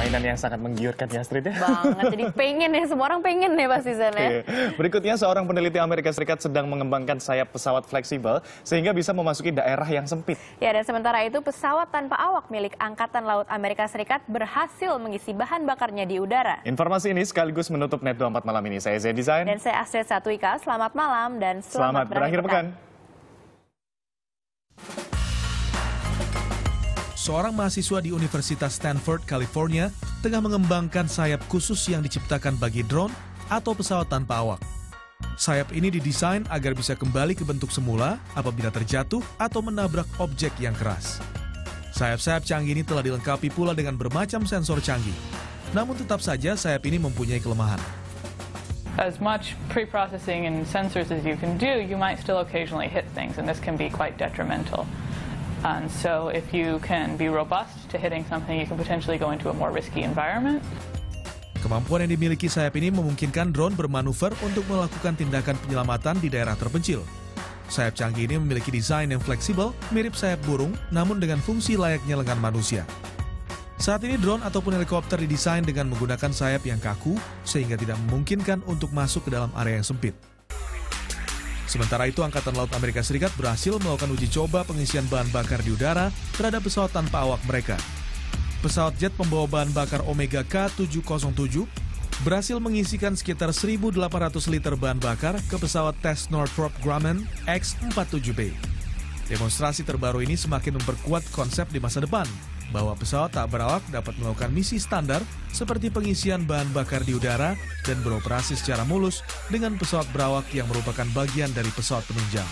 Mainan yang sangat menggiurkan ya Astrid ya. Banget, jadi pengen ya, semua orang pengen ya pasti Zen ya. Iya. Berikutnya seorang peneliti Amerika Serikat sedang mengembangkan sayap pesawat fleksibel sehingga bisa memasuki daerah yang sempit. Ya, dan sementara itu pesawat tanpa awak milik Angkatan Laut Amerika Serikat berhasil mengisi bahan bakarnya di udara. Informasi ini sekaligus menutup Net 24 malam ini. Saya Z Design. Dan saya Astrid Satuika, selamat malam dan Selamat, selamat, berakhir pekan. Seorang mahasiswa di Universitas Stanford, California, tengah mengembangkan sayap khusus yang diciptakan bagi drone atau pesawat tanpa awak. Sayap ini didesain agar bisa kembali ke bentuk semula apabila terjatuh atau menabrak objek yang keras. Sayap-sayap canggih ini telah dilengkapi pula dengan bermacam sensor canggih. Namun tetap saja sayap ini mempunyai kelemahan. as much pre-processing and sensors as you can do, you might still occasionally hit things, and this can be quite detrimental. And so if you can be robust to hitting something, you can potentially go into a more risky environment. Kemampuan yang dimiliki sayap ini memungkinkan drone bermanuver untuk melakukan tindakan penyelamatan di daerah terpencil. Sayap canggih ini memiliki desain yang fleksibel, mirip sayap burung, namun dengan fungsi layaknya lengan manusia. Saat ini drone ataupun helikopter didesain dengan menggunakan sayap yang kaku, sehingga tidak memungkinkan untuk masuk ke dalam area yang sempit. Sementara itu, Angkatan Laut Amerika Serikat berhasil melakukan uji coba pengisian bahan bakar di udara terhadap pesawat tanpa awak mereka. Pesawat jet pembawa bahan bakar Omega K707 berhasil mengisikan sekitar 1.800 liter bahan bakar ke pesawat tes Northrop Grumman X-47B. Demonstrasi terbaru ini semakin memperkuat konsep di masa depan bahwa pesawat tak berawak dapat melakukan misi standar seperti pengisian bahan bakar di udara dan beroperasi secara mulus dengan pesawat berawak yang merupakan bagian dari pesawat penunjang.